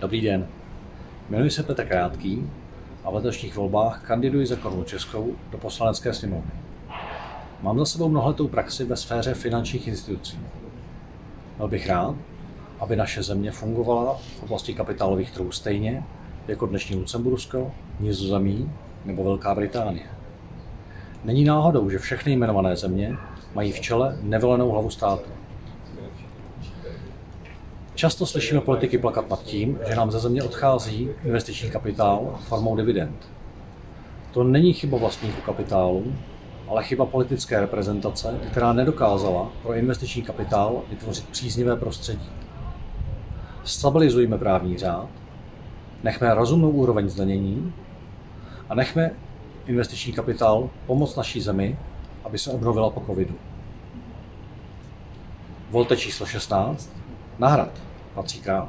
Dobrý den. Jmenuji se Petr Krátký a v letošních volbách kandiduji za Korunu Českou do poslanecké sněmovny. Mám za sebou mnohletou praxi ve sféře finančních institucí. Byl bych rád, aby naše země fungovala v oblasti kapitálových trhů stejně jako dnešní Lucembursko, Nizozemí nebo Velká Británie. Není náhodou, že všechny jmenované země mají v čele nevolenou hlavu státu. Často slyšíme politiky plakat nad tím, že nám ze země odchází investiční kapitál formou dividend. To není chyba vlastníků kapitálu, ale chyba politické reprezentace, která nedokázala pro investiční kapitál vytvořit příznivé prostředí. Stabilizujme právní řád, nechme rozumnou úroveň zdanění a nechme investiční kapitál pomoct naší zemi, aby se obnovila po covidu. Volte číslo 16. Nahrad patří král.